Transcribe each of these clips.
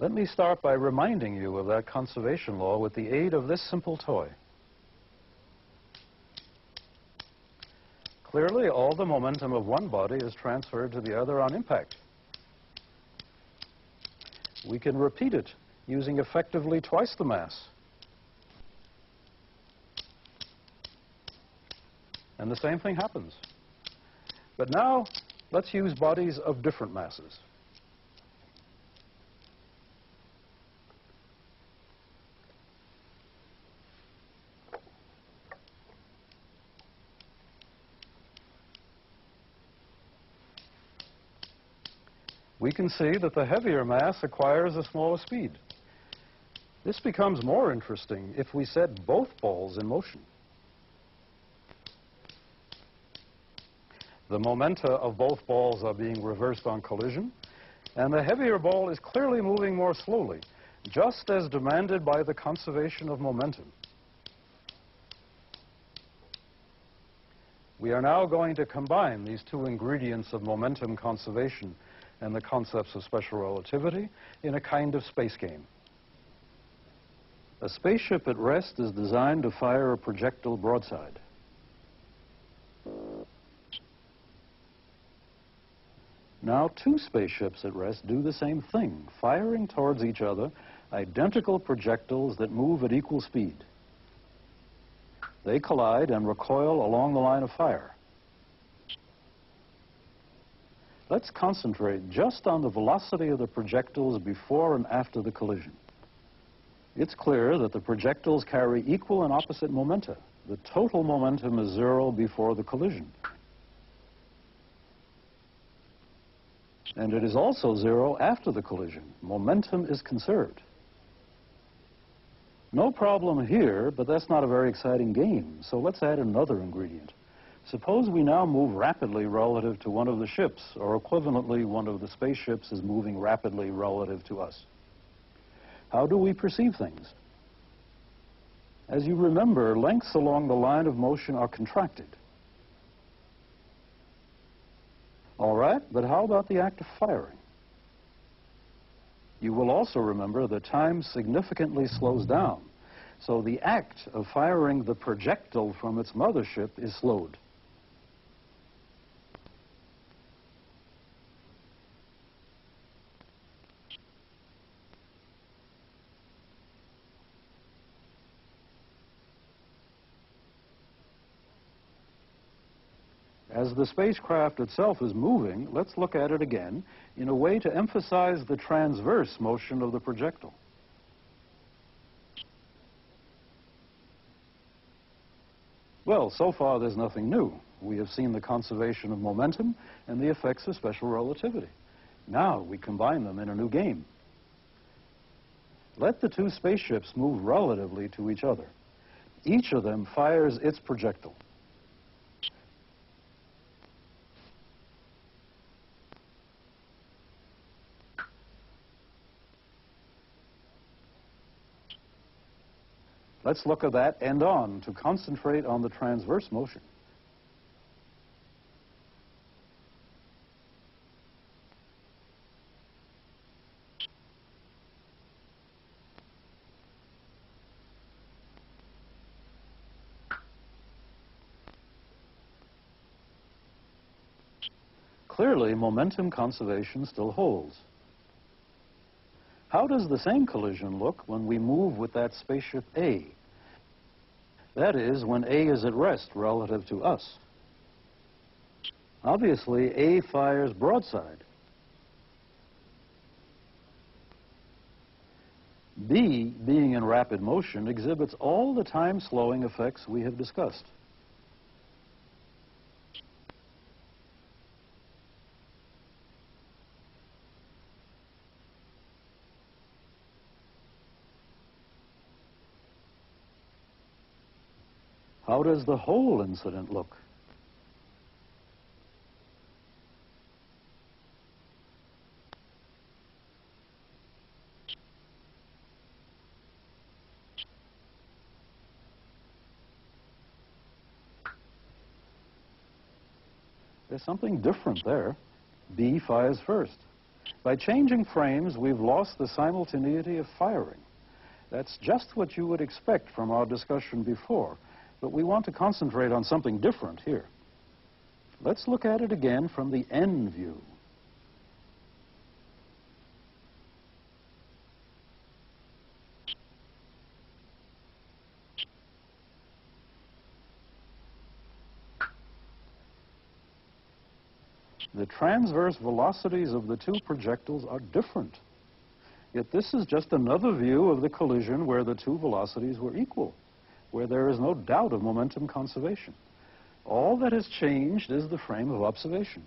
Let me start by reminding you of that conservation law with the aid of this simple toy. Clearly, all the momentum of one body is transferred to the other on impact. We can repeat it using effectively twice the mass. And the same thing happens. But now, let's use bodies of different masses. We can see that the heavier mass acquires a smaller speed. This becomes more interesting if we set both balls in motion. The momenta of both balls are being reversed on collision, and the heavier ball is clearly moving more slowly, just as demanded by the conservation of momentum. We are now going to combine these two ingredients of momentum conservation and the concepts of special relativity in a kind of space game. A spaceship at rest is designed to fire a projectile broadside. Now, two spaceships at rest do the same thing, firing towards each other identical projectiles that move at equal speed. They collide and recoil along the line of fire. Let's concentrate just on the velocity of the projectiles before and after the collision. It's clear that the projectiles carry equal and opposite momenta. The total momentum is zero before the collision. And it is also zero after the collision. Momentum is conserved. No problem here, but that's not a very exciting game. So let's add another ingredient. Suppose we now move rapidly relative to one of the ships, or equivalently, one of the spaceships is moving rapidly relative to us. How do we perceive things? As you remember, lengths along the line of motion are contracted. All right, but how about the act of firing? You will also remember that time significantly slows down. So the act of firing the projectile from its mothership is slowed. As the spacecraft itself is moving, let's look at it again in a way to emphasize the transverse motion of the projectile. Well, so far there's nothing new. We have seen the conservation of momentum and the effects of special relativity. Now we combine them in a new game. Let the two spaceships move relatively to each other. Each of them fires its projectile. Let's look at that end on to concentrate on the transverse motion. Clearly, momentum conservation still holds. How does the same collision look when we move with that spaceship A? That is, when A is at rest relative to us. Obviously, A fires broadside. B, being in rapid motion, exhibits all the time-slowing effects we have discussed. How does the whole incident look? There's something different there. B fires first. By changing frames, we've lost the simultaneity of firing. That's just what you would expect from our discussion before, but we want to concentrate on something different here. Let's look at it again from the N view. The transverse velocities of the two projectiles are different. Yet this is just another view of the collision where the two velocities were equal, where there is no doubt of momentum conservation. All that has changed is the frame of observation.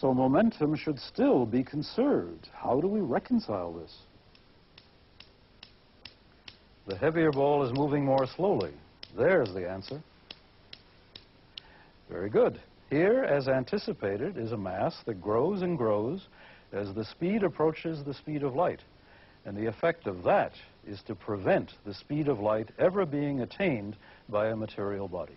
So momentum should still be conserved. How do we reconcile this? The heavier ball is moving more slowly. There's the answer. Very good. Here, as anticipated, is a mass that grows and grows as the speed approaches the speed of light. And the effect of that is to prevent the speed of light ever being attained by a material body.